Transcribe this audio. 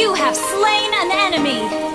You have slain an enemy!